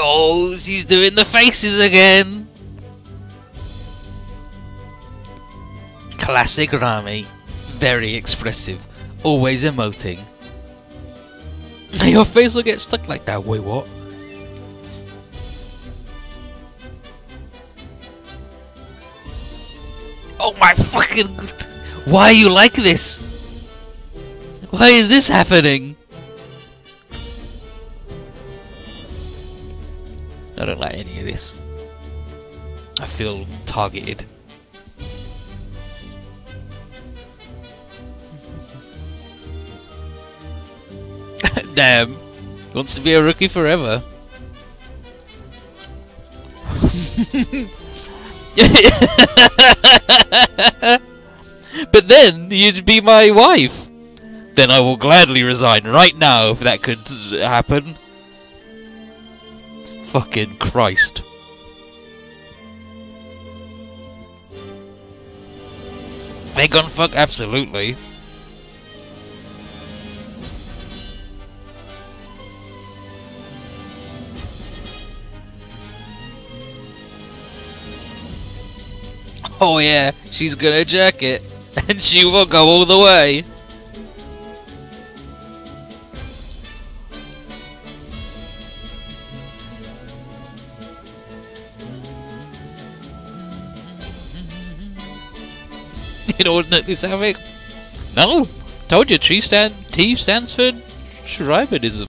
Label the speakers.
Speaker 1: Oh, he's doing the faces again. Classic Rami. Very expressive. Always emoting. Your face will get stuck like that. Wait, what? Oh my fucking. Why are you like this? Why is this happening? I don't like any of this. I feel targeted. Damn. Wants to be a rookie forever. but then you'd be my wife. Then I will gladly resign right now if that could happen. Fucking Christ. They gone fuck absolutely. Oh yeah, she's gonna jack it. And she will go all the way. Inordinately savage? No! Told you, T, stand, T stands for Schreiberism.